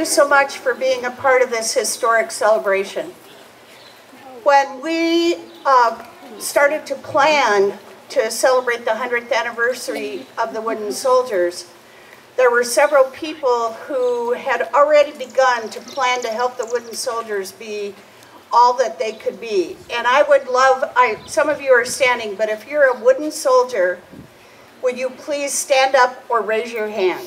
you so much for being a part of this historic celebration. When we uh, started to plan to celebrate the 100th anniversary of the Wooden Soldiers, there were several people who had already begun to plan to help the Wooden Soldiers be all that they could be. And I would love, I, some of you are standing, but if you're a wooden soldier, would you please stand up or raise your hand?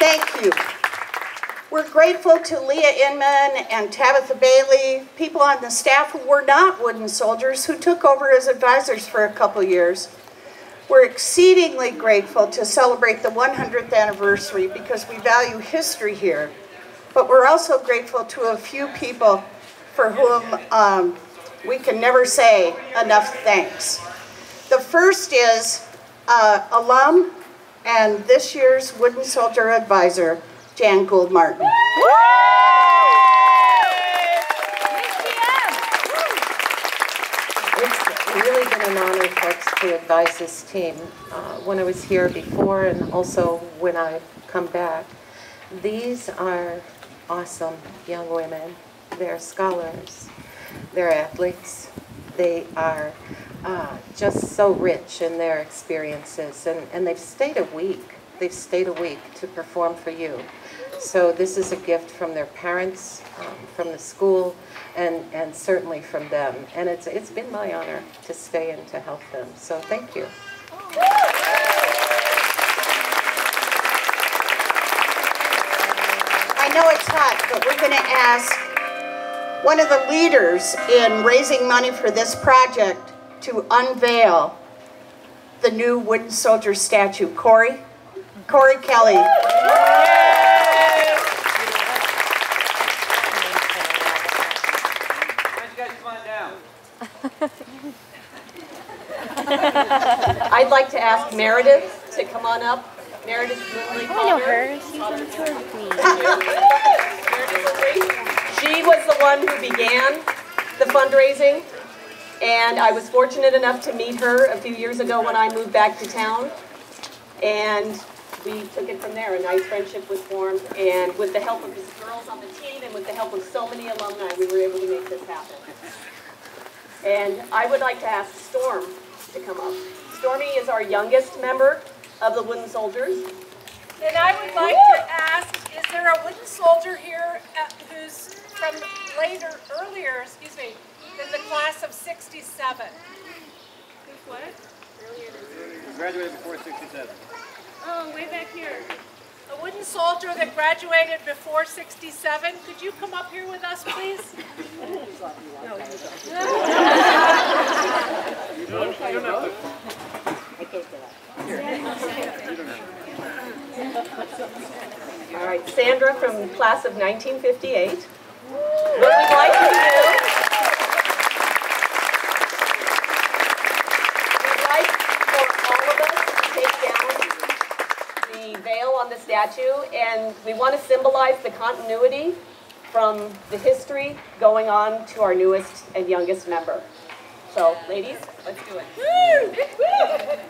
Thank you. We're grateful to Leah Inman and Tabitha Bailey, people on the staff who were not wooden soldiers, who took over as advisors for a couple years. We're exceedingly grateful to celebrate the 100th anniversary because we value history here. But we're also grateful to a few people for whom um, we can never say enough thanks. The first is uh, alum and this year's Wooden Soldier Advisor, Jan Gould Martin. It's really been an honor, folks, to advise this team. Uh, when I was here before and also when I come back, these are awesome young women. They're scholars, they're athletes, they are uh, just so rich in their experiences, and, and they've stayed a week. They've stayed a week to perform for you. So this is a gift from their parents, um, from the school, and, and certainly from them. And it's, it's been my honor to stay and to help them. So thank you. I know it's hot, but we're going to ask one of the leaders in raising money for this project to unveil the new wooden soldier statue. Corey? Corey Kelly. I'd like to ask Meredith to come on up. Meredith Lindley I know her. She's on tour with me. She was the one who began the fundraising, and I was fortunate enough to meet her a few years ago when I moved back to town. And we took it from there. A nice friendship was formed, and with the help of the girls on the team and with the help of so many alumni, we were able to make this happen. And I would like to ask Storm to come up. Stormy is our youngest member of the Wooden Soldiers. And I would like to ask, is there a wooden soldier here uh, who's from later, earlier, excuse me, than the class of 67? Who's what? Graduated before 67. Oh, way back here. A wooden soldier that graduated before 67. Could you come up here with us, please? All right, Sandra from class of 1958. What we'd like you to do, we'd like for all of us to take down the veil on the statue, and we want to symbolize the continuity from the history going on to our newest and youngest member. So, ladies, let's do it.